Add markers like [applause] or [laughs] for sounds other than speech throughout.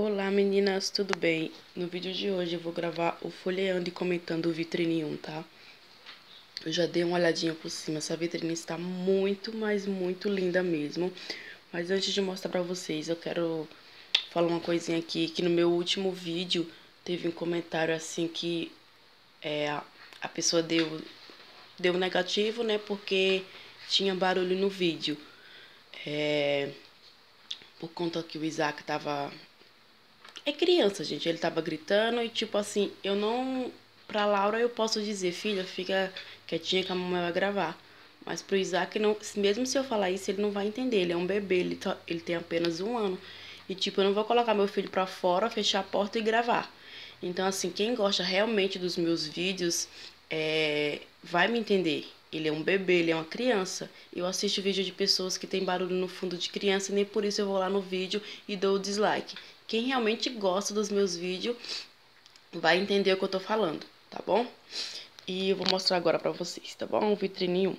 Olá meninas, tudo bem? No vídeo de hoje eu vou gravar o folheando e comentando o vitrine 1, tá? Eu já dei uma olhadinha por cima, essa vitrine está muito, mas muito linda mesmo. Mas antes de mostrar pra vocês, eu quero falar uma coisinha aqui, que no meu último vídeo teve um comentário assim que é, a pessoa deu, deu negativo, né, porque tinha barulho no vídeo. É, por conta que o Isaac tava. É criança, gente. Ele tava gritando e, tipo assim, eu não. Pra Laura eu posso dizer, filha, fica quietinha que a mamãe vai gravar. Mas pro Isaac, não, mesmo se eu falar isso, ele não vai entender. Ele é um bebê, ele, tá, ele tem apenas um ano. E, tipo, eu não vou colocar meu filho pra fora, fechar a porta e gravar. Então, assim, quem gosta realmente dos meus vídeos é, vai me entender. Ele é um bebê, ele é uma criança. Eu assisto vídeo de pessoas que tem barulho no fundo de criança, nem por isso eu vou lá no vídeo e dou o dislike. Quem realmente gosta dos meus vídeos vai entender o que eu tô falando, tá bom? E eu vou mostrar agora pra vocês, tá bom? O vitrine 1.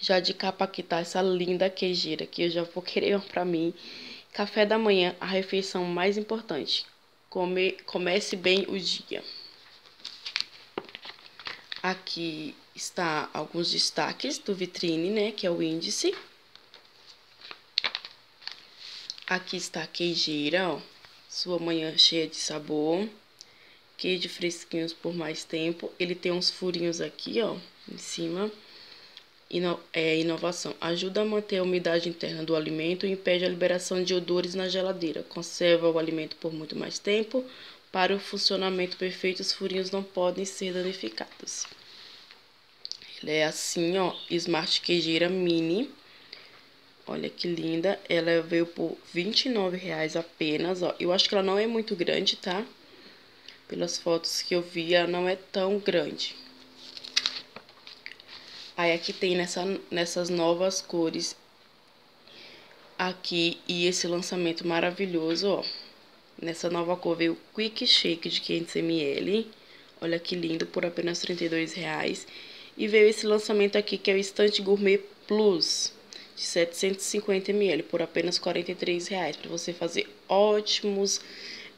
Já de capa aqui tá essa linda queijeira que eu já vou [laughs] querer pra mim. Café da manhã, a refeição mais importante. Come, comece bem o dia. Aqui está alguns destaques do vitrine, né, que é o índice. Aqui está a queijeira, ó, sua manhã cheia de sabor. Queijo fresquinhos por mais tempo. Ele tem uns furinhos aqui, ó, em cima. Ino é, inovação. Ajuda a manter a umidade interna do alimento e impede a liberação de odores na geladeira. Conserva o alimento por muito mais tempo. Para o funcionamento perfeito, os furinhos não podem ser danificados. Ela é assim, ó, Smart Queijeira Mini. Olha que linda. Ela veio por R$29,00 apenas, ó. Eu acho que ela não é muito grande, tá? Pelas fotos que eu vi, ela não é tão grande. Aí aqui tem nessa, nessas novas cores aqui e esse lançamento maravilhoso, ó. Nessa nova cor veio o Quick Shake de 500ml. Olha que lindo, por apenas R$ 32,00. E veio esse lançamento aqui, que é o Estante Gourmet Plus, de 750ml, por apenas R$ 43,00. Para você fazer ótimos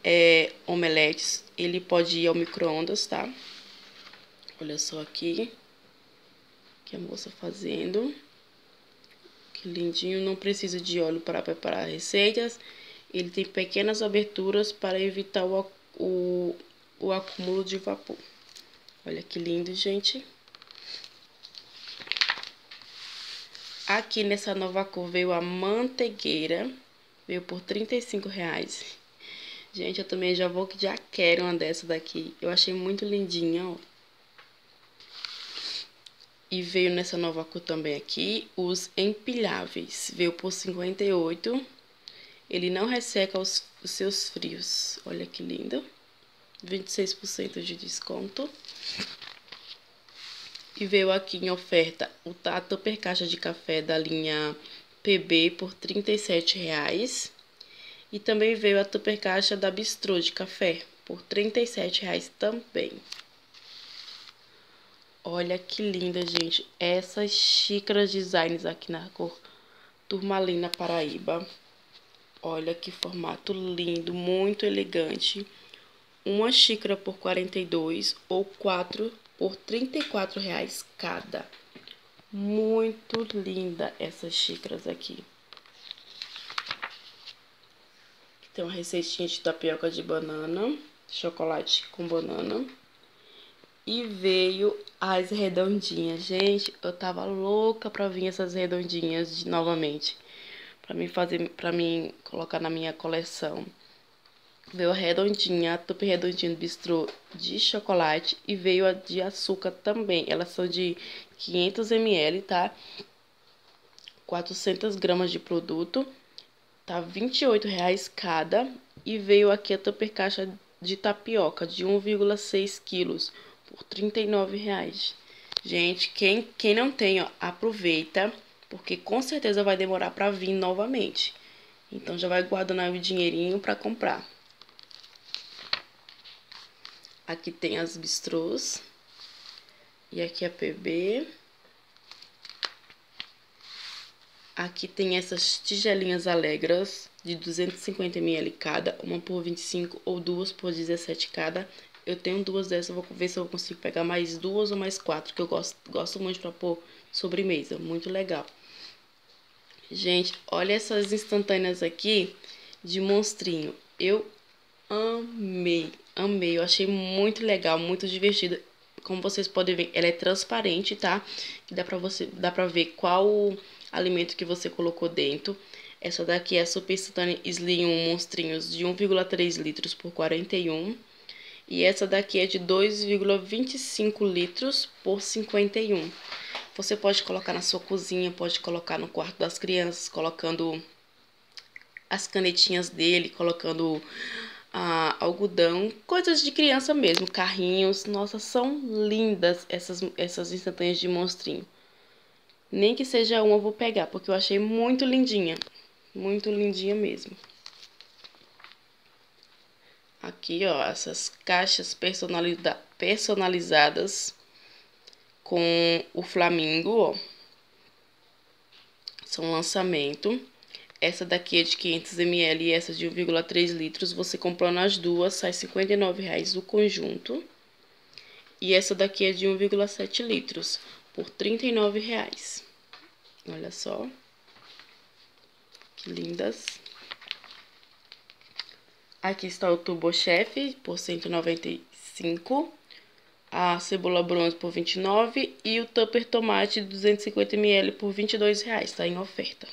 é, omeletes. Ele pode ir ao micro-ondas, tá? Olha só aqui. Que a moça fazendo. Que lindinho. Não precisa de óleo para preparar receitas. Ele tem pequenas aberturas para evitar o, o, o acúmulo de vapor. Olha que lindo, gente. Aqui nessa nova cor veio a manteigueira. Veio por 35 reais. Gente, eu também já vou que já quero uma dessa daqui. Eu achei muito lindinha, ó. E veio nessa nova cor também aqui os empilháveis. Veio por 58. Ele não resseca os, os seus frios. Olha que lindo. 26% de desconto. E veio aqui em oferta o a Tupper caixa de café da linha PB por R$ 37,00. E também veio a Tupper caixa da Bistrô de café por R$ 37,00 também. Olha que linda, gente. Essas xícaras designs aqui na cor Turmalina Paraíba. Olha que formato lindo, muito elegante. Uma xícara por 42 ou quatro por R$ 34,00 cada. Muito linda essas xícaras aqui. Tem uma receitinha de tapioca de banana, chocolate com banana. E veio as redondinhas. Gente, eu tava louca pra vir essas redondinhas de, novamente. Pra mim fazer, pra mim colocar na minha coleção. Veio a redondinha, a tupi redondinha do bistrô de chocolate e veio a de açúcar também. Elas são de 500 ml, tá? 400 gramas de produto. Tá R$ 28,00 cada. E veio aqui a tupper caixa de tapioca de 1,6 quilos por R$ 39,00. Gente, quem, quem não tem, ó, aproveita, porque com certeza vai demorar para vir novamente. Então já vai guardando aí o dinheirinho para comprar. Aqui tem as bistrôs. E aqui a PB. Aqui tem essas tigelinhas alegras. de 250 ml cada, uma por 25 ou duas por 17 cada. Eu tenho duas dessas, vou ver se eu consigo pegar mais duas ou mais quatro, que eu gosto, gosto muito pra pôr sobremesa, muito legal. Gente, olha essas instantâneas aqui de monstrinho. Eu amei, amei. Eu achei muito legal, muito divertido. Como vocês podem ver, ela é transparente, tá? Dá pra, você, dá pra ver qual alimento que você colocou dentro. Essa daqui é a Super Instantânea Slim 1 monstrinhos de 1,3 litros por 41. E essa daqui é de 2,25 litros por 51. Você pode colocar na sua cozinha, pode colocar no quarto das crianças, colocando as canetinhas dele, colocando ah, algodão, coisas de criança mesmo, carrinhos. Nossa, são lindas essas, essas instantâneas de monstrinho. Nem que seja uma eu vou pegar, porque eu achei muito lindinha. Muito lindinha mesmo. Aqui, ó, essas caixas personaliza personalizadas com o Flamingo, ó. São lançamento. Essa daqui é de 500ml e essa de 1,3 litros. Você comprando as duas, sai R$ 59,00 o conjunto. E essa daqui é de 1,7 litros, por R$ 39,00. Olha só. Que lindas. Aqui está o Turbo Chef, por R$ 195 a cebola bronze por 29 e o tupper tomate 250ml por 22 reais, tá em oferta.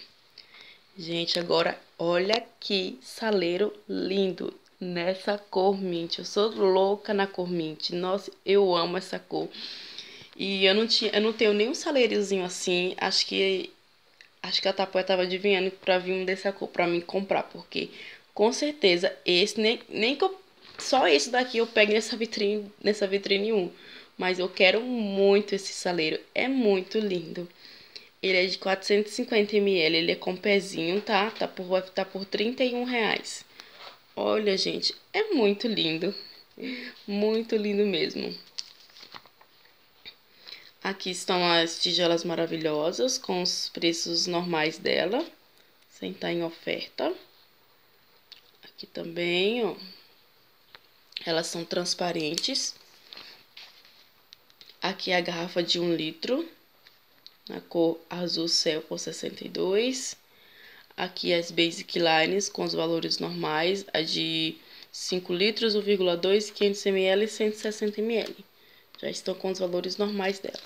Gente, agora olha que saleiro lindo nessa cor mint. Eu sou louca na cor mint. Nossa, eu amo essa cor. E eu não tinha, eu não tenho nenhum saleirozinho assim. Acho que acho que a Tapoia tava adivinhando para vir um dessa cor para mim comprar, porque com certeza esse nem nem que eu só esse daqui eu pego nessa vitrine, nessa vitrine 1. Mas eu quero muito esse saleiro. É muito lindo. Ele é de 450ml, ele é com pezinho, tá? Tá por, tá por 31 reais. Olha, gente, é muito lindo. Muito lindo mesmo. Aqui estão as tigelas maravilhosas com os preços normais dela, sem estar em oferta. Aqui também, ó. Elas são transparentes. Aqui é a garrafa de 1 litro, na cor azul céu por 62. Aqui as Basic Lines com os valores normais, a de 5 litros, 1,2, 500 ml e 160 ml. Já estão com os valores normais dela.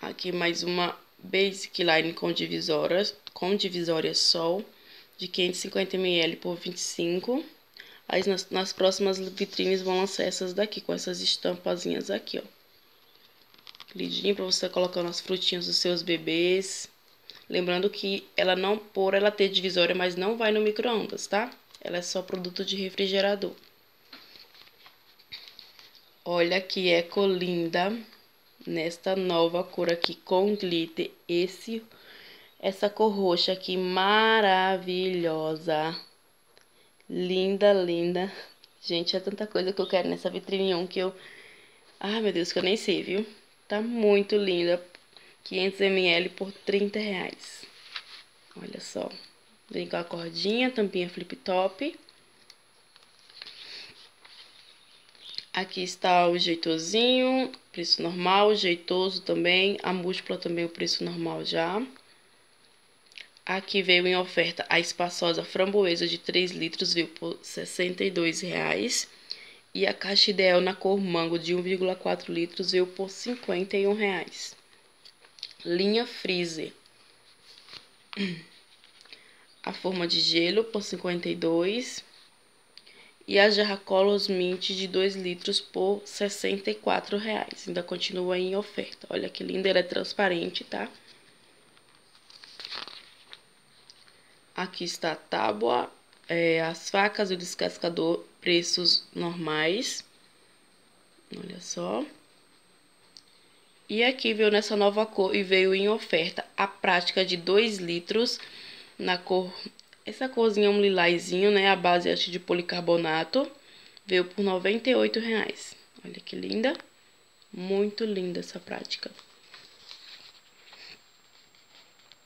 Aqui mais uma Basic Line com divisórias, com divisória sol, de 550 ml por 25 Aí nas, nas próximas vitrines vão lançar essas daqui, com essas estampazinhas aqui, ó. Lidinho pra você colocar nas frutinhas dos seus bebês. Lembrando que ela não, por ela ter divisória, mas não vai no micro-ondas, tá? Ela é só produto de refrigerador. Olha que eco linda nesta nova cor aqui com glitter. Esse, essa cor roxa aqui maravilhosa. Linda, linda. Gente, é tanta coisa que eu quero nessa vitrine 1 que eu... Ai, meu Deus, que eu nem sei, viu? Tá muito linda. 500ml por 30 reais. Olha só. Vem com a cordinha, tampinha flip top. Aqui está o jeitosinho, preço normal, jeitoso também. A múltipla também o preço normal já. Aqui veio em oferta a espaçosa framboesa de 3 litros, veio por R$ 62,00. E a caixa ideal na cor mango de 1,4 litros veio por R$ 51,00. Linha freezer. [clears throat] A forma de gelo por 52 e a jarra Colos Mint de 2 litros por R$ 64,00. Ainda continua em oferta. Olha que linda, ela é transparente, tá? Aqui está a tábua, é, as facas o descascador, preços normais. Olha só. E aqui veio nessa nova cor e veio em oferta a prática de 2 litros na cor... Essa corzinha é um lilazinho, né? A base acho de policarbonato. Veio por R$ 98,00. Olha que linda. Muito linda essa prática.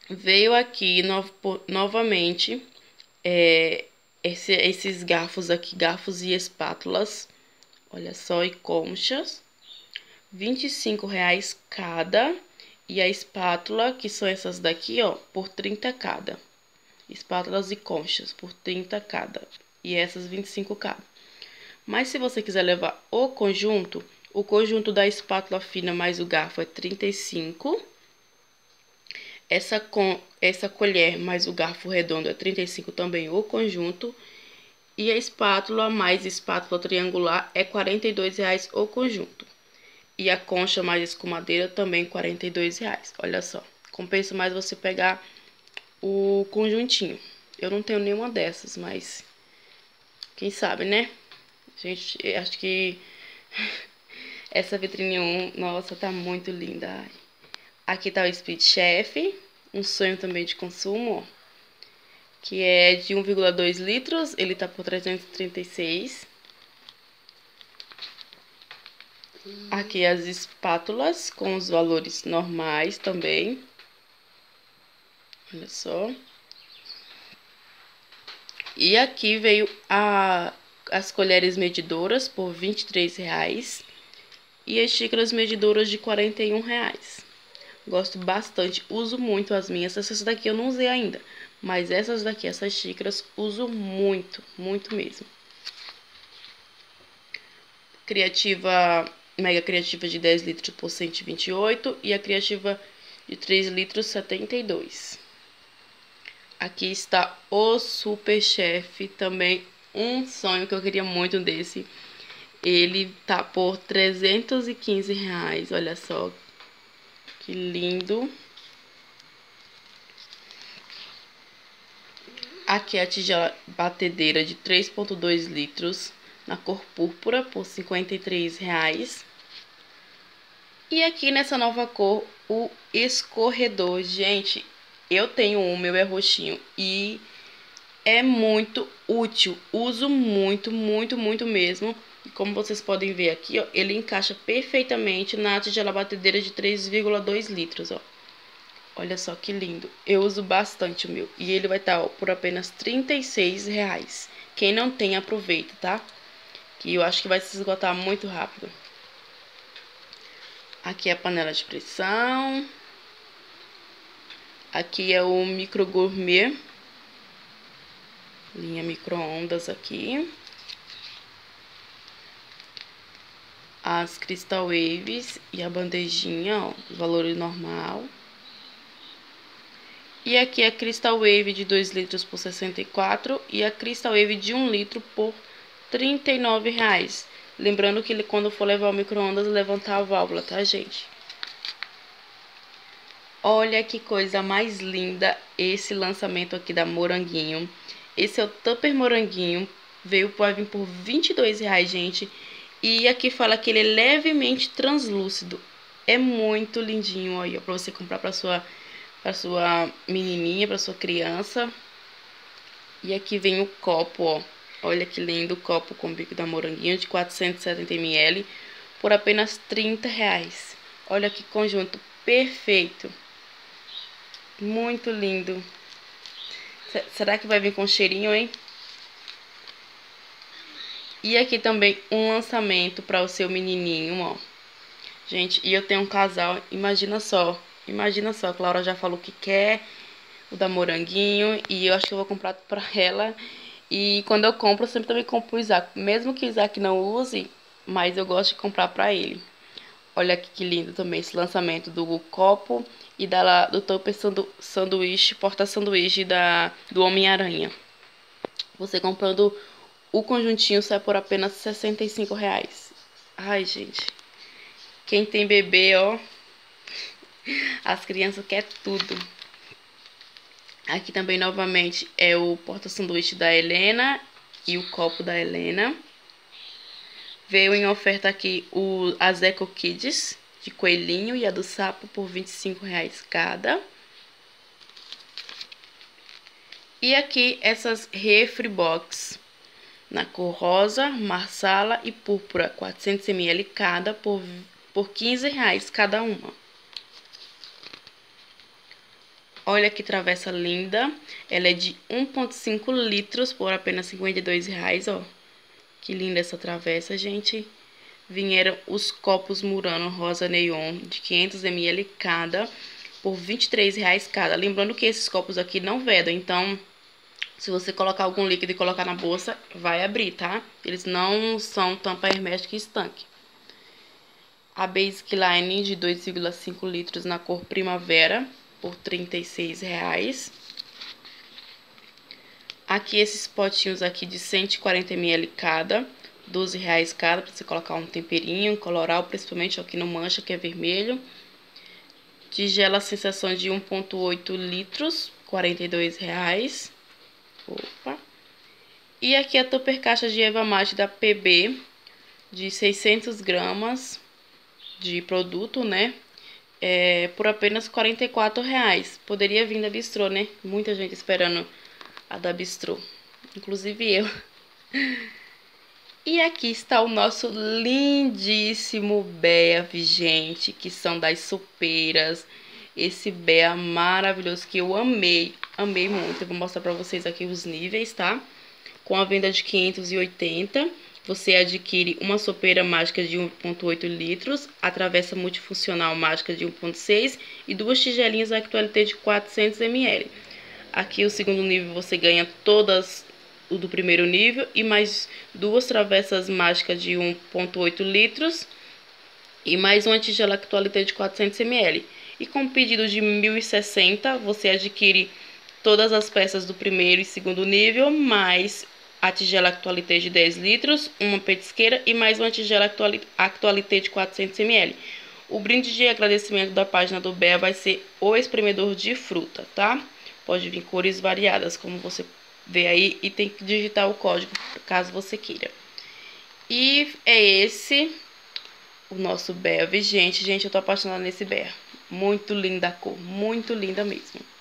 Veio aqui no, novamente é, esse, esses garfos aqui, garfos e espátulas. Olha só, e conchas. R$ reais cada. E a espátula, que são essas daqui, ó, por 30 cada. Espátulas e conchas, por 30 cada. E essas 25 cada. Mas se você quiser levar o conjunto, o conjunto da espátula fina mais o garfo é 35. Essa, com, essa colher mais o garfo redondo é 35 também o conjunto. E a espátula mais espátula triangular é R$ 42,00 o conjunto. E a concha mais escumadeira também R$ 42,00. Olha só, compensa mais você pegar o conjuntinho. Eu não tenho nenhuma dessas, mas quem sabe, né? Gente, acho que [laughs] essa vitrine 1, nossa, tá muito linda. Aqui tá o Speed Chef, um sonho também de consumo, que é de 1,2 litros, ele tá por 336. Aqui as espátulas com os valores normais também. Olha só. E aqui veio a, as colheres medidoras por R$ 23,00 e as xícaras medidoras de R$ 41,00. Gosto bastante, uso muito as minhas. Essas daqui eu não usei ainda, mas essas daqui, essas xícaras, uso muito, muito mesmo. Criativa, mega criativa de 10 litros por 128 e a criativa de 3 litros 72. Aqui está o Super Chef, também um sonho que eu queria muito desse. Ele tá por 315 reais, olha só que lindo. Aqui é a tigela batedeira de 3.2 litros na cor púrpura por R$ 53,00. E aqui nessa nova cor, o escorredor. Gente, eu tenho um, meu é roxinho e é muito útil. Uso muito, muito, muito mesmo. Como vocês podem ver aqui, ó, ele encaixa perfeitamente na tigela batedeira de 3,2 litros, ó. Olha só que lindo. Eu uso bastante o meu. E ele vai estar tá, por apenas R$ reais. Quem não tem, aproveita, tá? Que eu acho que vai se esgotar muito rápido. Aqui é a panela de pressão. Aqui é o micro gourmet. Linha micro-ondas aqui. As Crystal Waves e a bandejinha, ó, valor normal. E aqui a Crystal Wave de 2 litros por 64 e a Crystal Wave de 1 litro por 39 reais. Lembrando que quando for levar o micro-ondas, levantar a válvula, tá, gente? Olha que coisa mais linda esse lançamento aqui da Moranguinho. Esse é o Tupper Moranguinho. Veio, vai vir por 22 reais, gente. E aqui fala que ele é levemente translúcido. É muito lindinho, aí, ó, pra você comprar pra sua para sua menininha, para sua criança. E aqui vem o copo, ó. Olha que lindo o copo com bico da moranguinho de 470ml por apenas 30 reais. Olha que conjunto perfeito. Muito lindo. Será que vai vir com cheirinho, hein? E aqui também um lançamento para o seu menininho, ó. Gente, e eu tenho um casal, imagina só, Imagina só, a Clara já falou que quer o da moranguinho e eu acho que eu vou comprar pra [laughs] ela. E quando eu compro, eu sempre também compro o Isaac. Mesmo que o Isaac não use, mas eu gosto de comprar pra ele. Olha aqui que lindo também esse lançamento do copo e da, do Tupper sanduíche, porta-sanduíche do Homem-Aranha. Você comprando o conjuntinho sai por apenas 65 reais. Ai, gente. Quem tem bebê, ó, as crianças querem tudo. Aqui também, novamente, é o porta-sanduíche da Helena e o copo da Helena. Veio em oferta aqui o, as Eco Kids de coelhinho e a do sapo por R$ 25,00 cada. E aqui essas refri box na cor rosa, marsala e púrpura, 400ml cada por, por R$ 15,00 cada uma. Olha que travessa linda. Ela é de 1,5 litros por apenas 52 reais, ó. Que linda essa travessa, gente. Vieram os copos Murano rosa neon de 500 ml cada por 23 reais cada. Lembrando que esses copos aqui não vedam, então se você colocar algum líquido e colocar na bolsa, vai abrir, tá? Eles não são tampa hermética e estanque. A Basic Line de 2,5 litros na cor primavera por R$ reais. Aqui esses potinhos aqui de 140 ml cada, 12 reais cada, para você colocar um temperinho, coloral, principalmente aqui no mancha, que é vermelho. Tigela sensação de 1.8 litros, R$ reais. Opa. E aqui a tupper caixa de Eva Mate da PB, de 600 gramas de produto, né? é, por apenas R$ reais. Poderia vir da Bistrô, né? Muita gente esperando a da Bistrô, inclusive eu. E aqui está o nosso lindíssimo Bea gente, que são das supeiras. Esse Bea maravilhoso que eu amei, amei muito. Eu vou mostrar pra vocês aqui os níveis, tá? Com a venda de 580 você adquire uma sopeira mágica de 1,8 litros, a travessa multifuncional mágica de 1,6 e duas tigelinhas Actualité de 400 ml. Aqui o segundo nível você ganha todas o do primeiro nível e mais duas travessas mágicas de 1,8 litros e mais uma tigela Actualité de 400 ml. E com pedido de 1.060 você adquire todas as peças do primeiro e segundo nível, mais a tigela Actualité de 10 litros, uma petisqueira e mais uma tigela Actualité de 400 ml. O brinde de agradecimento da página do Bea vai ser o espremedor de fruta, tá? Pode vir cores variadas, como você vê aí, e tem que digitar o código caso você queira. E é esse o nosso Bea vigente. Gente, eu tô apaixonada nesse Bea. Muito linda a cor, muito linda mesmo.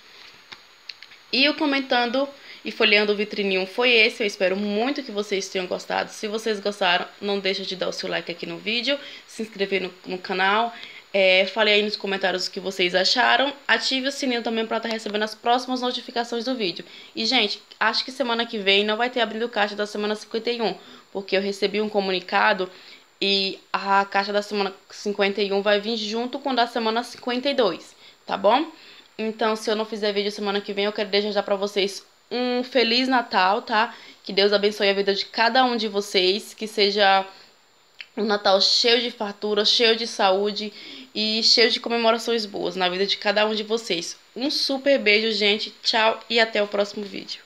E eu comentando e folheando o vitrininho foi esse. Eu espero muito que vocês tenham gostado. Se vocês gostaram, não deixa de dar o seu like aqui no vídeo, se inscrever no, no canal. É, fale aí nos comentários o que vocês acharam. Ative o sininho também para estar tá recebendo as próximas notificações do vídeo. E, gente, acho que semana que vem não vai ter abrindo caixa da semana 51, porque eu recebi um comunicado e a caixa da semana 51 vai vir junto com a da semana 52, tá bom? Então, se eu não fizer vídeo semana que vem, eu quero desejar para vocês um feliz Natal, tá? Que Deus abençoe a vida de cada um de vocês, que seja um Natal cheio de fartura, cheio de saúde e cheio de comemorações boas na vida de cada um de vocês. Um super beijo, gente. Tchau e até o próximo vídeo.